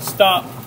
Stop.